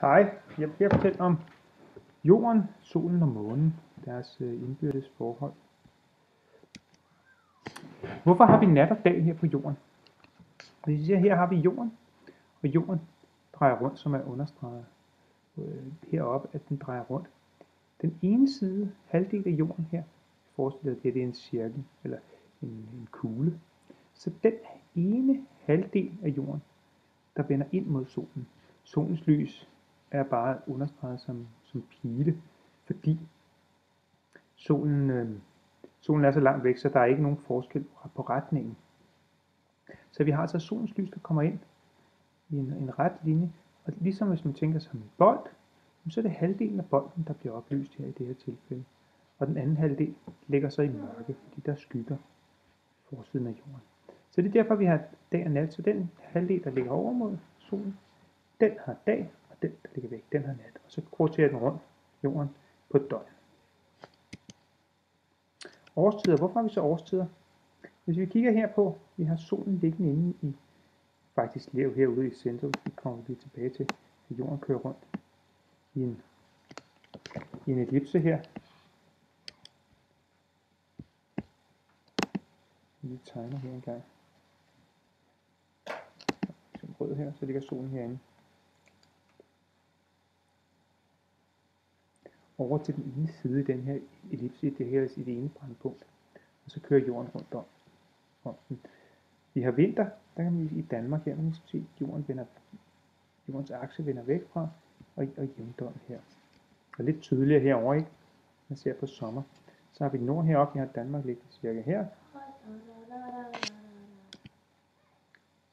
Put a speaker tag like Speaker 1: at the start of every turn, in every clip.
Speaker 1: Hej, jeg vil fortælle om jorden, solen og månen, deres øh, indbyrdes forhold. Hvorfor har vi nat og dag her på jorden? Vi siger, her har vi jorden, og jorden drejer rundt, som er understreget øh, heroppe, at den drejer rundt. Den ene side, halvdel af jorden her, forestiller det, at det er en cirkel, eller en, en kugle. Så den ene halvdel af jorden, der vender ind mod solen. Solens lys er bare understreget som, som pile, fordi solen, øh, solen er så langt væk, så der er ikke nogen forskel på retningen. Så vi har altså solens lys, der kommer ind i en, en ret linje, og ligesom hvis man tænker som en bold, så er det halvdelen af bolden, der bliver oplyst her i det her tilfælde. Og den anden halvdel ligger så i mørke, fordi der skygger forsiden af jorden. Så det er derfor, vi har dag og nat. Så den halvdel, der ligger over mod solen, den har dag, den, der ligger væk, den har nat. Og så roterer den rundt jorden på et døgn. Årstider. Hvorfor har vi så årstider? Hvis vi kigger her på, vi har solen liggende inde i, faktisk lav herude i centrum, vi kommer lige tilbage til, at jorden kører rundt i en, i en ellipse her. Vi tegner her en gang. rød her, så ligger solen herinde. Over til den ene side i den her ellipse, det her i det ene brandpunkt. Og så kører jorden rundt om, om den. Vi har vinter, der kan man i Danmark her, man se, at jorden vender, jordens akse vender væk fra, og, og jævndom her. Og lidt tydeligere herovre, ikke? Man ser på sommer. Så har vi nord heroppe, vi har Danmark liggende cirka her.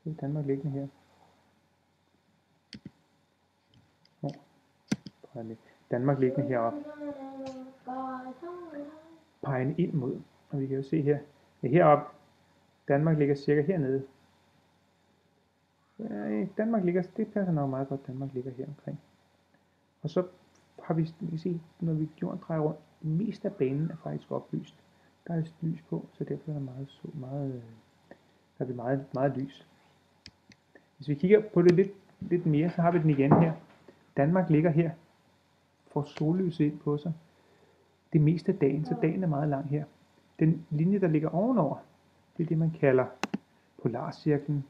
Speaker 1: Så er Danmark liggende her. Hvor? Prøv. Danmark liggende heroppe. Pegen ind mod. Og vi kan jo se her, ja, heroppe, Danmark ligger cirka hernede. Ja, Danmark ligger, det passer nok meget godt, Danmark ligger her omkring. Og så har vi, vi kan se, når vi jorden drejer rundt, det meste af banen er faktisk oplyst. Der er lys på, så derfor er der meget, så meget, der er meget, meget lys. Hvis vi kigger på det lidt, lidt mere, så har vi den igen her. Danmark ligger her får sollys ind på sig det meste af dagen, så dagen er meget lang her. Den linje, der ligger ovenover, det er det, man kalder polarcirklen.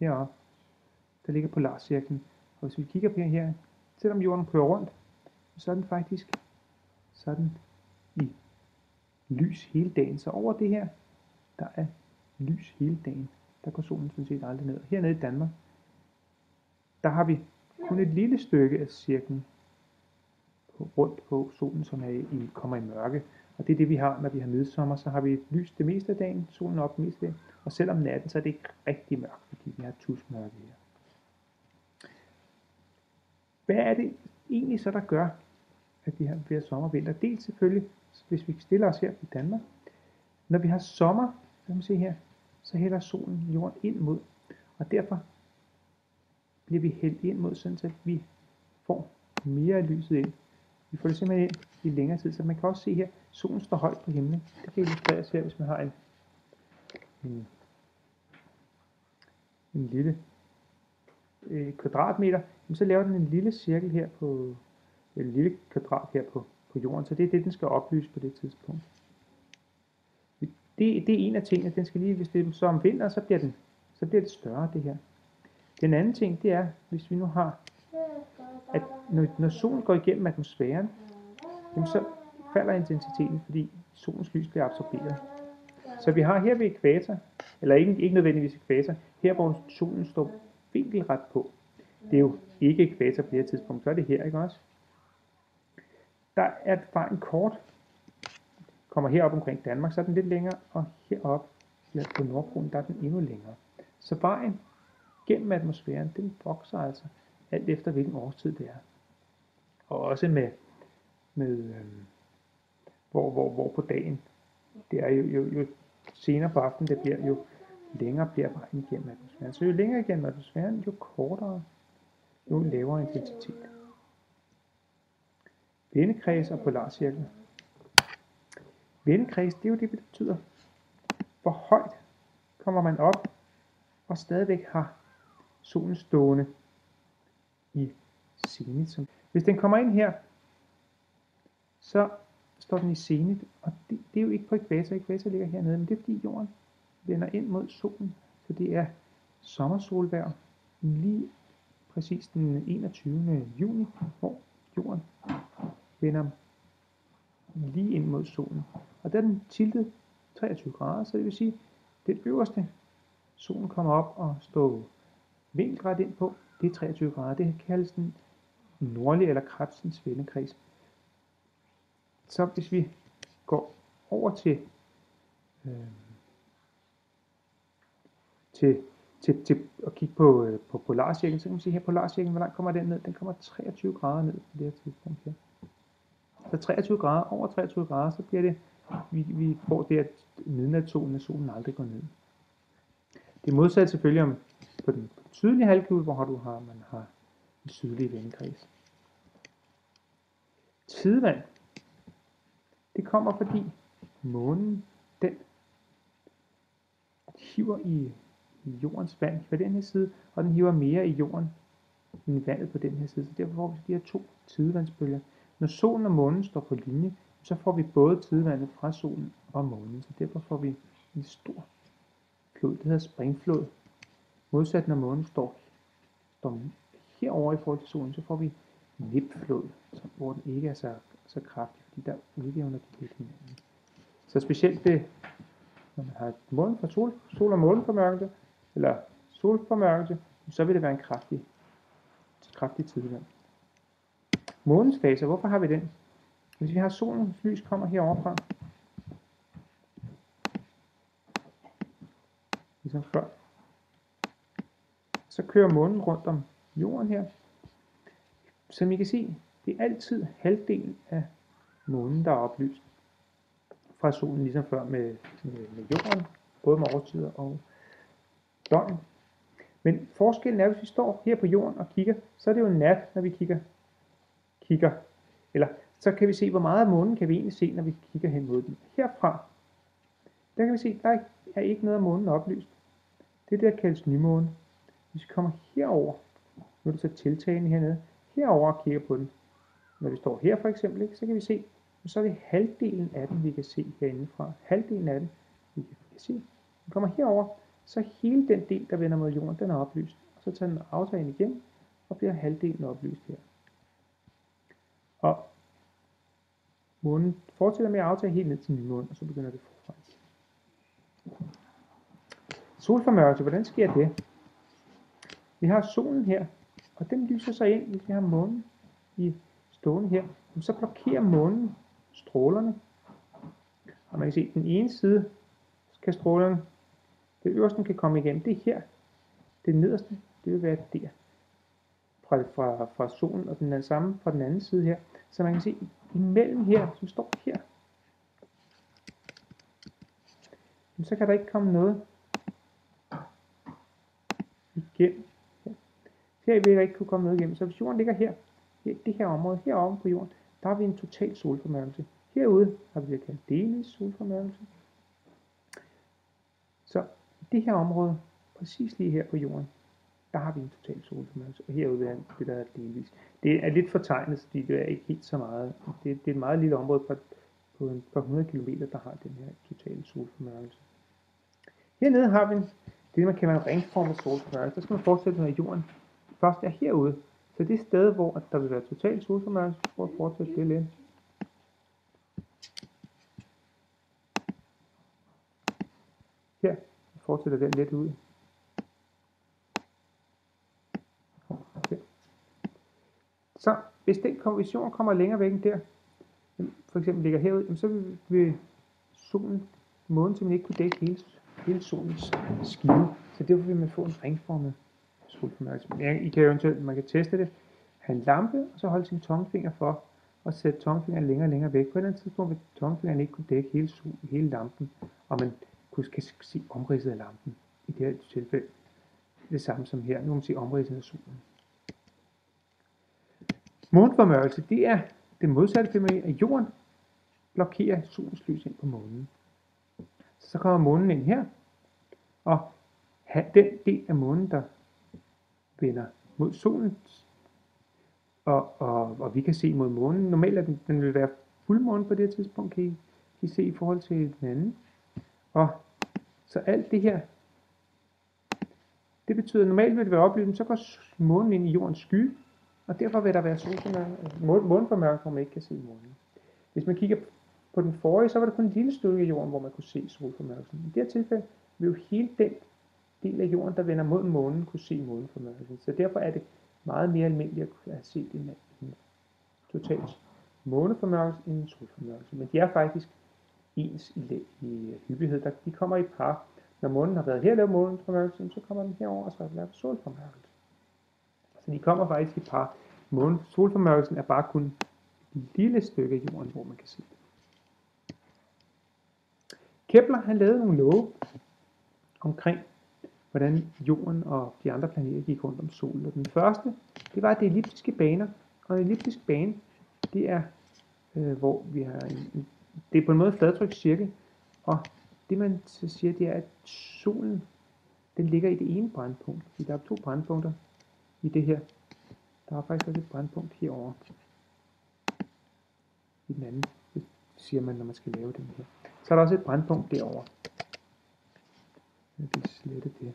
Speaker 1: Heroppe, der ligger polarcirklen. Og hvis vi kigger på her, selvom jorden kører rundt, så er den faktisk sådan i lys hele dagen. Så over det her, der er lys hele dagen. Der går solen sådan set aldrig ned. Hernede i Danmark, der har vi kun et lille stykke af cirklen rundt på solen, som er i, kommer i mørke. Og det er det, vi har, når vi har midsommer. Så har vi lys det meste af dagen, solen op det meste af dagen. Og selvom natten, så er det ikke rigtig mørkt, fordi vi har tusmørke her. Hvad er det egentlig så, der gør, at vi har, flere sommer og vinter? Dels selvfølgelig, hvis vi stiller os her i Danmark. Når vi har sommer, så kan man se her, så hælder solen jorden ind mod. Og derfor bliver vi hældt ind mod, sådan at vi får mere af lyset ind. Vi får det simpelthen ind i længere tid, så man kan også se her, at solen står højt på himlen. Det kan illustreres her, hvis man har en, en, en lille øh, kvadratmeter, så laver den en lille cirkel her på, en lille kvadrat her på, på jorden, så det er det, den skal oplyse på det tidspunkt. Det, det er en af tingene, den skal lige, hvis det er så om vinteren, så bliver, den, så bliver det større det her. Den anden ting, det er, hvis vi nu har, at når, når solen går igennem atmosfæren, jamen så falder intensiteten, fordi solens lys bliver absorberet. Så vi har her ved ekvator, eller ikke, ikke nødvendigvis ekvator, her hvor solen står vinkelret på. Det er jo ikke ekvator på det her tidspunkt, så er det her, ikke også? Der er bare en kort, kommer herop omkring Danmark, så er den lidt længere, og herop her på Nordpolen, der er den endnu længere. Så vejen gennem atmosfæren, den vokser altså alt efter hvilken årstid det er. Og også med, med øh, hvor, hvor, hvor på dagen. Det er jo, jo, jo senere på aftenen det bliver, jo længere bliver vejen gennem atmosfæren. Så jo længere gennem atmosfæren, jo kortere, jo lavere intensitet. Vendekreds og polarcirkel. Vendekreds, det er jo det, det betyder, hvor højt kommer man op og stadigvæk har solen stående i zenit. Hvis den kommer ind her, så står den i zenit, og det, det er jo ikke på ekvator. Ekvator ligger hernede, men det er fordi jorden vender ind mod solen, så det er sommersolvær lige præcis den 21. juni, hvor jorden vender lige ind mod solen. Og der er den tiltet 23 grader, så det vil sige, det øverste, solen kommer op og står vinkelret ind på, det er 23 grader. Det kaldes den nordlige eller krebsens vendekreds. Så hvis vi går over til, øh, til, til, til at kigge på, øh, på polarcirklen, så kan man se her polarcirklen, hvor langt kommer den ned? Den kommer 23 grader ned på det her tidspunkt her. Så 23 grader, over 23 grader, så bliver det, vi, vi får det, at midnatssolen, at solen aldrig går ned. Det er modsat selvfølgelig om på den sydlige halvkugle, hvor du har, man har en sydlig vindkreds. Tidevand, det kommer fordi månen, den hiver i, i jordens vand på den her side, og den hiver mere i jorden end i vandet på den her side. Så derfor får vi de her to tidevandsbølger. Når solen og månen står på linje, så får vi både tidevandet fra solen og månen. Så derfor får vi en stor flod. Det hedder springflod. Modsat når månen står, står herover i forhold til solen, så får vi nipflod, hvor den ikke er så, så kraftig, fordi der udjævner de lidt hinanden. Så specielt det, når man har månen fra sol, sol og måneformørkelse, eller solformørkelse, så vil det være en kraftig, kraftig tidevand. Månens fase, hvorfor har vi den? Hvis vi har solens lys kommer herover fra, ligesom før, så kører månen rundt om jorden her. Som I kan se, det er altid halvdelen af månen, der er oplyst fra solen, ligesom før med, med, med jorden, både med årstider og døgn. Men forskellen er, hvis vi står her på jorden og kigger, så er det jo nat, når vi kigger, kigger eller så kan vi se, hvor meget af månen kan vi egentlig se, når vi kigger hen mod den. Herfra, der kan vi se, der er ikke noget af månen oplyst. Det der kaldes nymåne. Hvis vi kommer herover, nu er det så tiltagende hernede, herover og kigger på den. Når vi står her for eksempel, ikke, så kan vi se, så er det halvdelen af den, vi kan se herindefra. Halvdelen af den, vi kan se. Vi kommer herover, så hele den del, der vender mod jorden, den er oplyst. Og så tager den aftagen igen, og bliver halvdelen oplyst her. Og månen fortsætter med at aftage helt ned til nymånen, og så begynder det forfra. Solformørkelse, hvordan sker det? Vi har solen her, og den lyser sig ind, hvis vi har månen i stående her. Så blokerer månen strålerne. Og man kan se, at den ene side kan strålerne, det øverste kan komme igennem, det er her. Det nederste, det vil være der. Fra, fra, fra solen, og den er samme fra den anden side her. Så man kan se, imellem her, som står her, så kan der ikke komme noget igennem. Her vil der ikke kunne komme noget igennem. Så hvis jorden ligger her, her det her område, herovre på jorden, der har vi en total solformørkelse. Herude har vi det kaldt delvis solformørkelse. Så det her område, præcis lige her på jorden, der har vi en total solformørkelse, og herude er det der er delvis. Det er lidt fortegnet, fordi det er ikke helt så meget. Det, det er et meget lille område på, på en par hundrede kilometer, der har den her totale solformørkelse. Hernede har vi en, det, man kalder en ringformet solformørkelse. Der skal man forestille sig, at jorden først er herude. Så det sted, hvor der vil være total solformørkelse, prøv at fortsætte det lidt. Her fortsætter den lidt ud. Så hvis den konversion kommer længere væk end der, for eksempel ligger herude, så vil, vil solen, månen simpelthen ikke kunne dække hele, hele solens skive. Så derfor vil man få en ringformet i kan eventuelt, man kan teste det, have en lampe, og så holde sin tommelfinger for, og sætte tommelfingeren længere og længere væk. På et eller andet tidspunkt vil tommelfingeren ikke kunne dække hele, hele lampen, og man kunne, kan se omridset af lampen. I det her tilfælde det samme som her. Nu kan man se omridset af solen. Månformørkelse, det er det modsatte fænomen, at jorden blokerer solens lys ind på månen. Så kommer månen ind her, og den del af månen, der vender mod solen, og, og, og vi kan se mod månen. Normalt er den, den vil være fuldmåne på det her tidspunkt, kan I, kan I se i forhold til den anden. Og så alt det her, det betyder, at normalt vil det være oplyst, så går månen ind i jordens skygge, og derfor vil der være solformørkelse, måneformørkelse, hvor man ikke kan se månen. Hvis man kigger på den forrige, så var der kun en lille stykke af jorden, hvor man kunne se solformørkelsen. I det her tilfælde vil jo hele den del af jorden, der vender mod månen, kunne se måneformørkelsen. Så derfor er det meget mere almindeligt at have set en, en totalt måneformørkelse end en solformørkelse. Men de er faktisk ens i, i hyppighed. Der, de kommer i par. Når månen har været her og lavet måneformørkelse, så kommer den herover og så er der solformørkelse. Så de kommer faktisk i par. Månen, solformørkelsen er bare kun et lille stykke af jorden, hvor man kan se det. Kepler han lavede nogle love omkring, hvordan jorden og de andre planeter gik rundt om solen. Og den første, det var det elliptiske baner. Og en elliptisk bane, det er, øh, hvor vi har en, det er på en måde fladtryk cirkel, og det man så siger, det er, at solen, den ligger i det ene brandpunkt. Der er to brandpunkter i det her. Der er faktisk også et brandpunkt herovre. I den anden, det siger man, når man skal lave den her. Så er der også et brandpunkt derovre. Det slette det.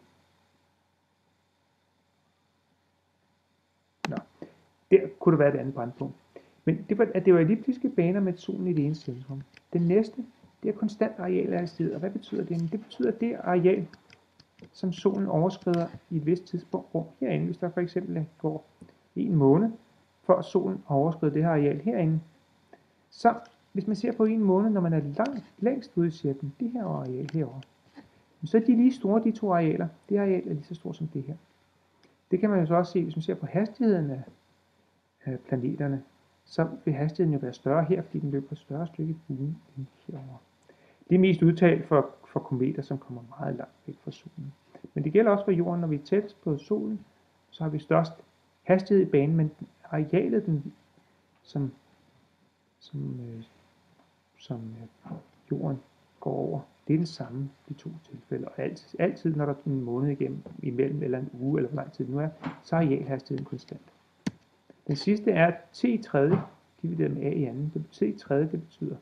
Speaker 1: Nå, der kunne der være et andet brandpunkt. Men det var, at det var elliptiske baner med solen i det ene centrum. Den næste, det er konstant areal af sted. Og hvad betyder det? Det betyder, at det areal, som solen overskrider i et vist tidspunkt rum herinde, hvis der for eksempel går en måned, før solen overskrider det her areal herinde, så hvis man ser på en måned, når man er langt, længst ude i cirklen, det her areal herovre, så er de lige store, de to arealer. Det areal er lige så stort som det her. Det kan man jo så også se, hvis man ser på hastigheden af planeterne, så vil hastigheden jo være større her, fordi den løber et større stykke buen end herovre. Det er mest udtalt for, for kometer, som kommer meget langt væk fra solen. Men det gælder også for jorden, når vi er tæt på solen, så har vi størst hastighed i banen, men arealet, den, som, som, øh, som øh, jorden går over, det er den samme de to tilfælde. Og altid, altid når der er en måned igennem, imellem, eller en uge, eller hvor lang tid det nu er, så er arealhastigheden konstant. Den sidste er t i tredje divideret med a i anden. Det t i tredje, det betyder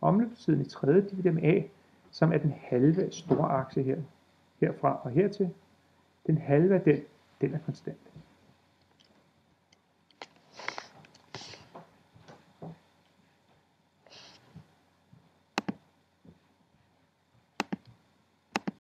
Speaker 1: omløbstiden i tredje divideret med a, som er den halve store akse her, herfra og hertil. Den halve af den, den er konstant.